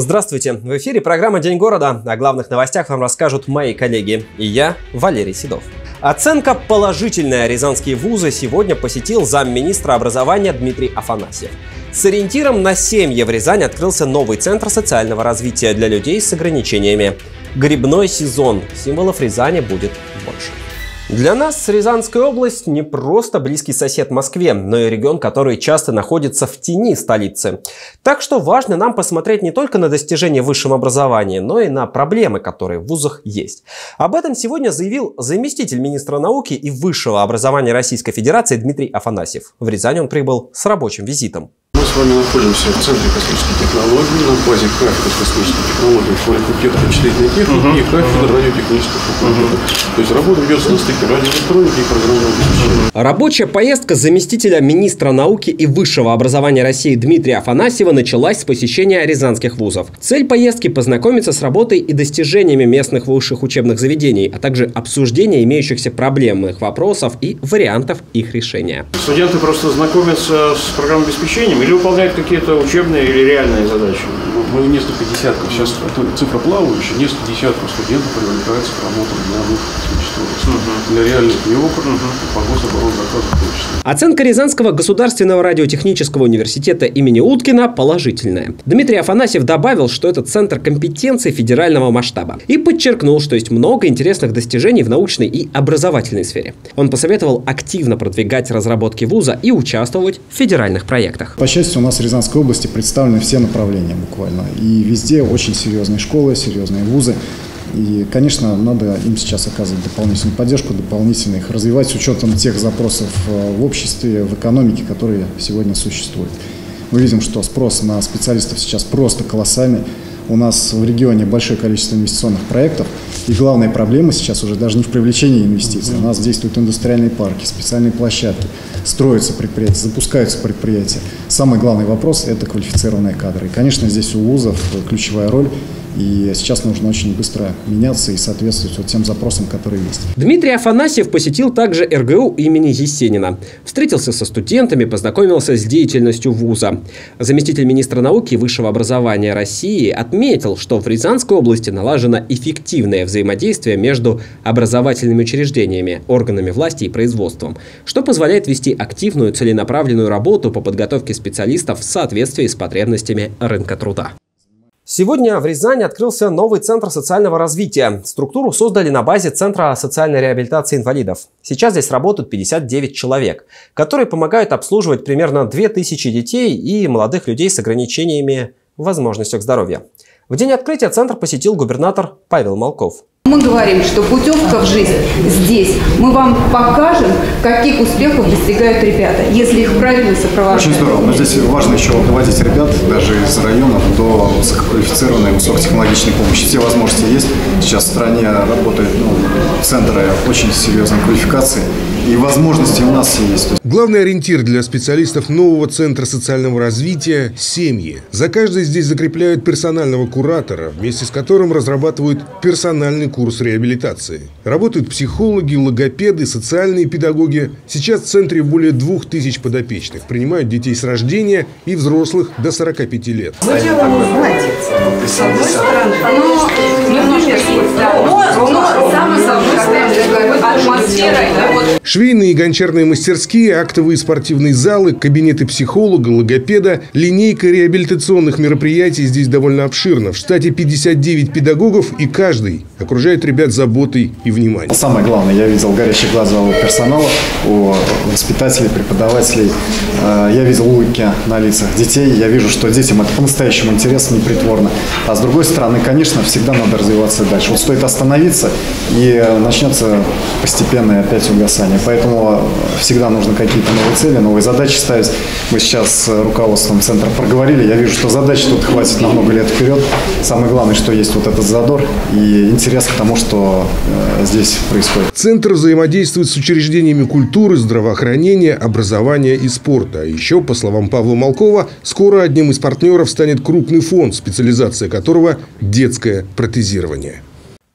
Здравствуйте! В эфире программа «День города». О главных новостях вам расскажут мои коллеги и я, Валерий Седов. Оценка положительная. Рязанские вузы сегодня посетил замминистра образования Дмитрий Афанасьев. С ориентиром на семьи в Рязани открылся новый центр социального развития для людей с ограничениями. Грибной сезон. Символов Рязани будет больше. Для нас Рязанская область не просто близкий сосед Москве, но и регион, который часто находится в тени столицы. Так что важно нам посмотреть не только на достижения высшего образования, но и на проблемы, которые в вузах есть. Об этом сегодня заявил заместитель министра науки и высшего образования Российской Федерации Дмитрий Афанасьев. В Рязань он прибыл с рабочим визитом. С вами находимся в Центре космических технологий на базе кафедры космических технологий факультета вычислительной техники угу. и кафедры радиотехнического факультета. Угу. То есть работа ведется на стыке радиоэлектроники и программного обеспечения. Рабочая поездка заместителя министра науки и высшего образования России Дмитрия Афанасьева началась с посещения рязанских вузов. Цель поездки – познакомиться с работой и достижениями местных высших учебных заведений, а также обсуждение имеющихся проблемных вопросов и вариантов их решения. Студенты просто знакомятся с программным обеспечением или выполняют какие-то учебные или реальные задачи? Мы несколько десятков, сейчас цифра плавающая, несколько десятков студентов привлекаются к работе для высших космических для реальных неопытных угу. по гособоронзаказу точно. Оценка Рязанского государственного радиотехнического университета имени Уткина положительная. Дмитрий Афанасьев добавил, что это центр компетенции федерального масштаба и подчеркнул, что есть много интересных достижений в научной и образовательной сфере. Он посоветовал активно продвигать разработки вуза и участвовать в федеральных проектах. По счастью, у нас в Рязанской области представлены все направления буквально. И везде очень серьезные школы, серьезные вузы. И, конечно, надо им сейчас оказывать дополнительную поддержку, дополнительно их развивать с учетом тех запросов э, в обществе, в экономике, которые сегодня существуют. Мы видим, что спрос на специалистов сейчас просто колоссальный. У нас в регионе большое количество инвестиционных проектов, и главная проблема сейчас уже даже не в привлечении инвестиций. У нас действуют индустриальные парки, специальные площадки, строятся предприятия, запускаются предприятия. Самый главный вопрос – это квалифицированные кадры. И, конечно, здесь у вузов ключевая роль и сейчас нужно очень быстро меняться и соответствовать вот тем запросам, которые есть. Дмитрий Афанасьев посетил также РГУ имени Есенина. Встретился со студентами, познакомился с деятельностью вуза. Заместитель министра науки и высшего образования России отметил, что в Рязанской области налажено эффективное взаимодействие между образовательными учреждениями, органами власти и производством, что позволяет вести активную целенаправленную работу по подготовке специалистов в соответствии с потребностями рынка труда. Сегодня в Рязани открылся новый центр социального развития. Структуру создали на базе Центра социальной реабилитации инвалидов. Сейчас здесь работают 59 человек, которые помогают обслуживать примерно 2000 детей и молодых людей с ограничениями в возможностях здоровья. В день открытия центр посетил губернатор Павел Малков. Мы говорим, что путевка в жизнь здесь. Мы вам покажем, каких успехов достигают ребята, если их правильно сопровождать. Очень здорово. Но здесь важно еще руководить ребят даже из районов до высококвалифицированной, высокотехнологичной помощи. Все возможности есть. Сейчас в стране работают ну, центры очень серьезной квалификации и возможности у нас есть. Главный ориентир для специалистов нового Центра социального развития – семьи. За каждой здесь закрепляют персонального куратора, вместе с которым разрабатывают персональный курс реабилитации. Работают психологи, логопеды, социальные педагоги. Сейчас в центре более двух тысяч подопечных. Принимают детей с рождения и взрослых до 45 лет. Молодец. С одной стороны, но немножко есть, да. Но, но самое, с одной стороны, атмосфера, вот Швейные и гончарные мастерские, актовые спортивные залы, кабинеты психолога, логопеда, линейка реабилитационных мероприятий здесь довольно обширна. В штате 59 педагогов, и каждый окружает ребят заботой и вниманием. Самое главное, я видел горящие глаза у персонала, у воспитателей, преподавателей. Э, я видел улыбки на лицах детей. Я вижу, что детям это по-настоящему интересно, непритворно. А с другой стороны, конечно, всегда надо развиваться дальше. Вот стоит остановиться, и начнется постепенное опять угасание. Поэтому всегда нужно какие-то новые цели, новые задачи ставить. Мы сейчас с руководством центра проговорили. Я вижу, что задач тут хватит на много лет вперед. Самое главное, что есть вот этот задор и интерес к тому, что э, здесь происходит. Центр взаимодействует с учреждениями культуры, здравоохранения, образования и спорта. А еще, по словам Павла Малкова, скоро одним из партнеров станет крупный фонд, специализация которого – детское протезирование.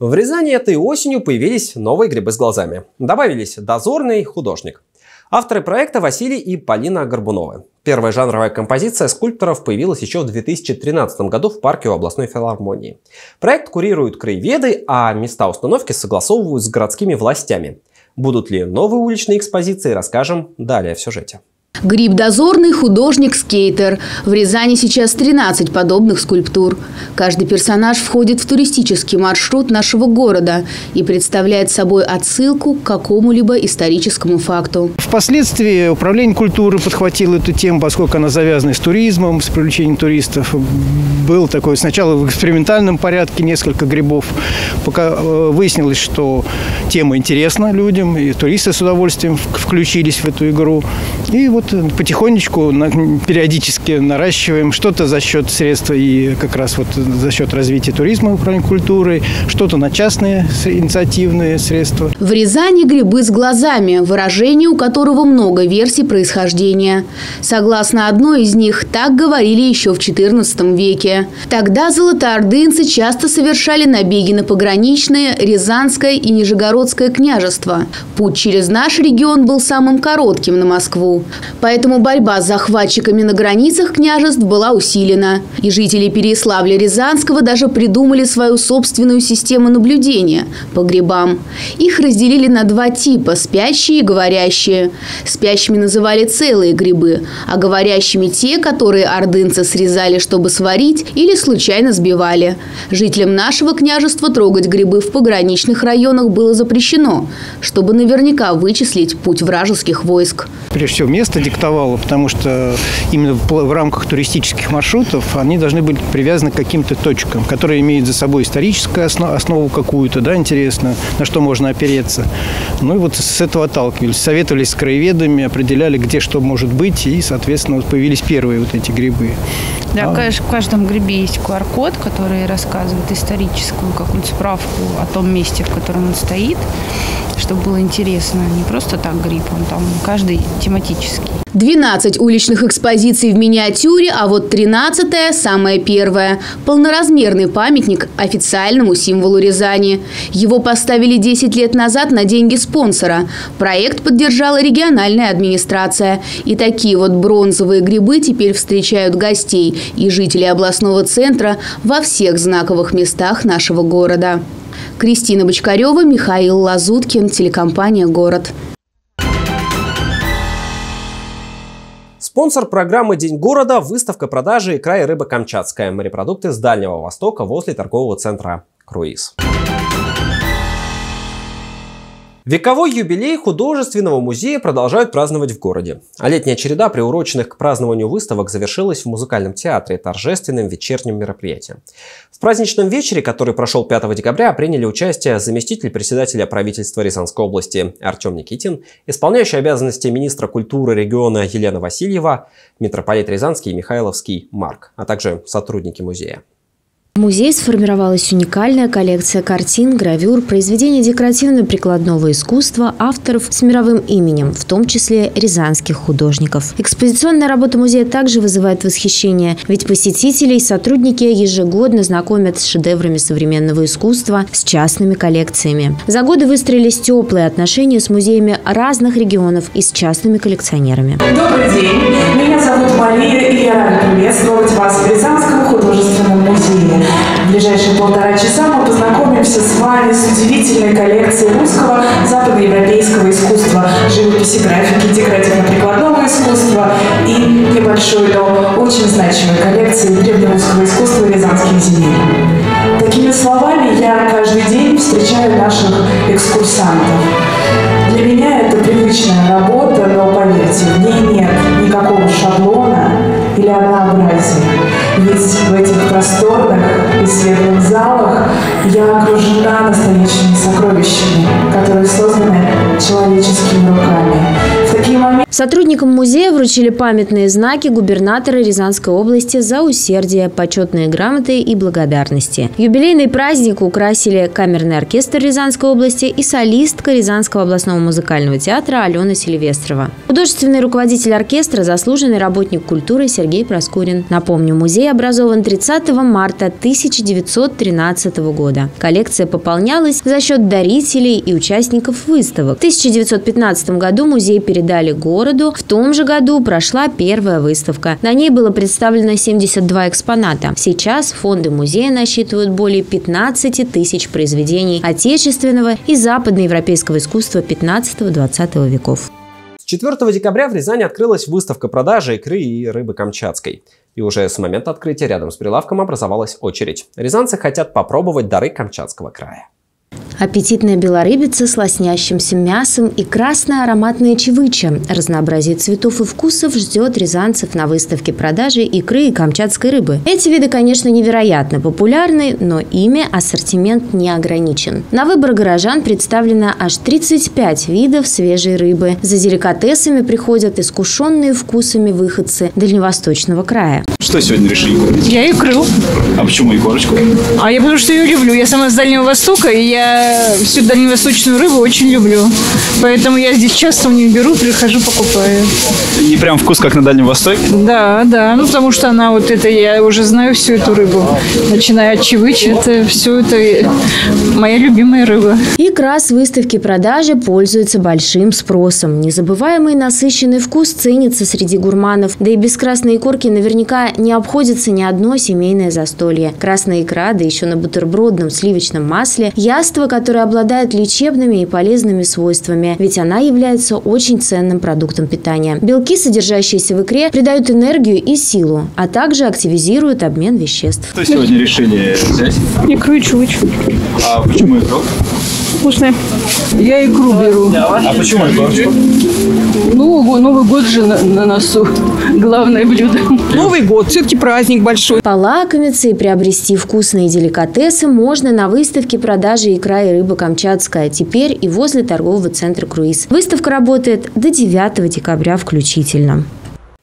В Рязани этой осенью появились новые грибы с глазами. Добавились дозорный художник. Авторы проекта Василий и Полина Горбуновы. Первая жанровая композиция скульпторов появилась еще в 2013 году в парке у областной филармонии. Проект курируют краеведы, а места установки согласовывают с городскими властями. Будут ли новые уличные экспозиции, расскажем далее в сюжете. Гриб дозорный, художник, скейтер. В Рязани сейчас 13 подобных скульптур. Каждый персонаж входит в туристический маршрут нашего города и представляет собой отсылку к какому-либо историческому факту. Впоследствии управление культуры подхватило эту тему, поскольку она завязана с туризмом, с привлечением туристов. Был такой сначала в экспериментальном порядке несколько грибов, пока э, выяснилось, что тема интересна людям, и туристы с удовольствием включились в эту игру. И вот вот потихонечку, периодически наращиваем что-то за счет средств и как раз вот за счет развития туризма, управления культурой, что-то на частные инициативные средства. В Рязани грибы с глазами, выражение у которого много версий происхождения. Согласно одной из них, так говорили еще в XIV веке. Тогда золотоордынцы часто совершали набеги на пограничные Рязанское и Нижегородское княжество. Путь через наш регион был самым коротким на Москву. Поэтому борьба с захватчиками на границах княжеств была усилена. И жители Переяславля-Рязанского даже придумали свою собственную систему наблюдения по грибам. Их разделили на два типа – спящие и говорящие. Спящими называли целые грибы, а говорящими те, которые ордынцы срезали, чтобы сварить или случайно сбивали. Жителям нашего княжества трогать грибы в пограничных районах было запрещено, чтобы наверняка вычислить путь вражеских войск. Прежде всего, место диктовало, потому что именно в рамках туристических маршрутов они должны быть привязаны к каким-то точкам, которые имеют за собой историческую основу какую-то, да, интересно, на что можно опереться. Ну и вот с этого отталкивались, советовались с краеведами, определяли, где что может быть, и, соответственно, вот появились первые вот эти грибы. Да, а... в каждом грибе есть QR-код, который рассказывает историческую какую-то справку о том месте, в котором он стоит чтобы было интересно. Не просто так гриб, он там каждый тематический. 12 уличных экспозиций в миниатюре, а вот 13-я – самая первая. Полноразмерный памятник официальному символу Рязани. Его поставили 10 лет назад на деньги спонсора. Проект поддержала региональная администрация. И такие вот бронзовые грибы теперь встречают гостей и жителей областного центра во всех знаковых местах нашего города. Кристина Бочкарева, Михаил Лазуткин, телекомпания «Город». Спонсор программы «День города» – выставка продажи икра и рыба Камчатская, морепродукты с Дальнего Востока возле торгового центра «Круиз». Вековой юбилей художественного музея продолжают праздновать в городе. А летняя череда приуроченных к празднованию выставок завершилась в музыкальном театре торжественным вечерним мероприятием. В праздничном вечере, который прошел 5 декабря, приняли участие заместитель председателя правительства Рязанской области Артем Никитин, исполняющий обязанности министра культуры региона Елена Васильева, митрополит Рязанский и Михайловский Марк, а также сотрудники музея. В музее сформировалась уникальная коллекция картин, гравюр, произведений декоративно-прикладного искусства авторов с мировым именем, в том числе рязанских художников. Экспозиционная работа музея также вызывает восхищение, ведь посетители и сотрудники ежегодно знакомят с шедеврами современного искусства, с частными коллекциями. За годы выстроились теплые отношения с музеями разных регионов и с частными коллекционерами. Добрый день, меня зовут Мария, и я рада приветствовать вас в Рязанском художественном музее. В ближайшие полтора часа мы познакомимся с вами с удивительной коллекцией русского западноевропейского искусства, живописи, графики, декоративно-прикладного искусства и небольшой, но очень значимой коллекции древнерусского искусства Рязанских земель. Такими словами я каждый день встречаю наших экскурсантов. Для меня это привычная работа, но поверьте, в ней светлых залах я окружена настоящими сокровищами, которые созданы человеческими руками. Сотрудникам музея вручили памятные знаки губернатора Рязанской области за усердие, почетные грамоты и благодарности. Юбилейный праздник украсили камерный оркестр Рязанской области и солистка Рязанского областного музыкального театра Алена Сильвестрова. Художественный руководитель оркестра – заслуженный работник культуры Сергей Проскурин. Напомню, музей образован 30 марта 1913 года. Коллекция пополнялась за счет дарителей и участников выставок. В 1915 году музей передал передали городу, в том же году прошла первая выставка. На ней было представлено 72 экспоната. Сейчас фонды музея насчитывают более 15 тысяч произведений отечественного и западноевропейского искусства 15-20 веков. 4 декабря в Рязани открылась выставка продажи икры и рыбы камчатской. И уже с момента открытия рядом с прилавком образовалась очередь. Рязанцы хотят попробовать дары Камчатского края. Аппетитная белорыбица с лоснящимся мясом и красная ароматная чевыча. Разнообразие цветов и вкусов ждет рязанцев на выставке продажи икры и камчатской рыбы. Эти виды, конечно, невероятно популярны, но ими ассортимент не ограничен. На выбор горожан представлено аж 35 видов свежей рыбы. За деликатесами приходят искушенные вкусами выходцы дальневосточного края. Что сегодня решили купить? Я икру. А почему икорочку? А я потому что ее люблю. Я сама с Дальнего Востока, и я всю дальневосточную рыбу очень люблю. Поэтому я здесь часто у них беру, прихожу, покупаю. Не прям вкус, как на Дальнем Востоке? Да, да. Ну, потому что она вот это, я уже знаю всю эту рыбу. Начиная от чевычи, это все это моя любимая рыба. Икра с выставки продажи пользуется большим спросом. Незабываемый насыщенный вкус ценится среди гурманов. Да и без красной икорки наверняка не обходится ни одно семейное застолье. Красная икра, да еще на бутербродном сливочном масле – яство, которая обладает лечебными и полезными свойствами, ведь она является очень ценным продуктом питания. Белки, содержащиеся в икре, придают энергию и силу, а также активизируют обмен веществ. Что сегодня решили взять? Икру и чувачку. А почему икру? Вкусная. Я икру беру. А почему икру? Ну, Новый год же на, на носу. Главное блюдо. Новый год, все-таки праздник большой. Полакомиться и приобрести вкусные деликатесы можно на выставке продажи икра и рыба Камчатская. Теперь и возле торгового центра «Круиз». Выставка работает до 9 декабря включительно.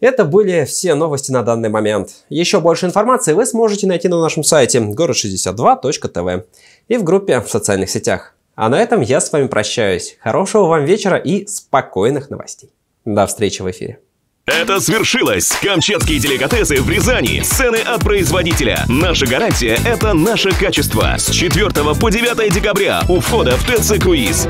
Это были все новости на данный момент. Еще больше информации вы сможете найти на нашем сайте город62.тв и в группе в социальных сетях. А на этом я с вами прощаюсь. Хорошего вам вечера и спокойных новостей. До встречи в эфире. Это свершилось! Камчатские деликатесы в Рязани. Цены от производителя. Наша гарантия – это наше качество. С 4 по 9 декабря у входа в ТЦ Круиз.